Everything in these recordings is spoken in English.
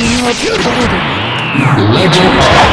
Legend of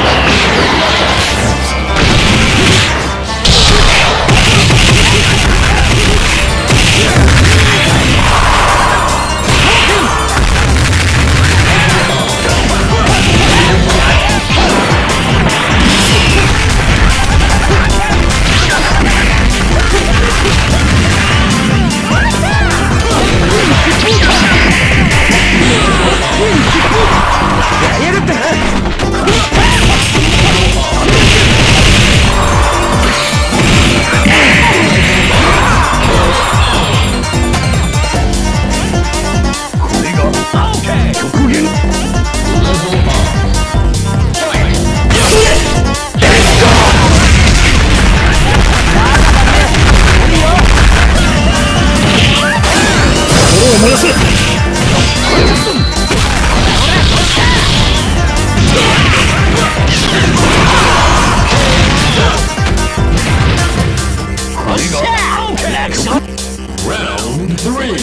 Round three,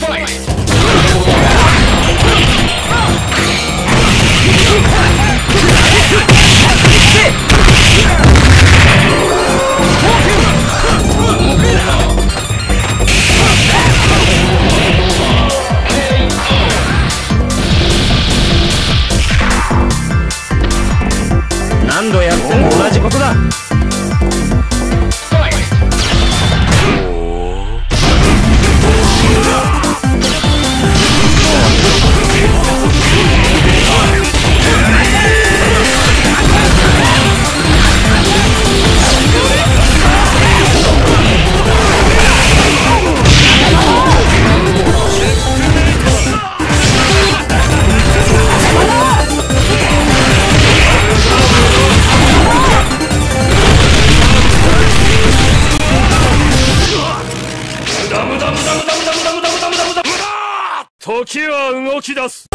fight! っても同じことだ 時は動き出す。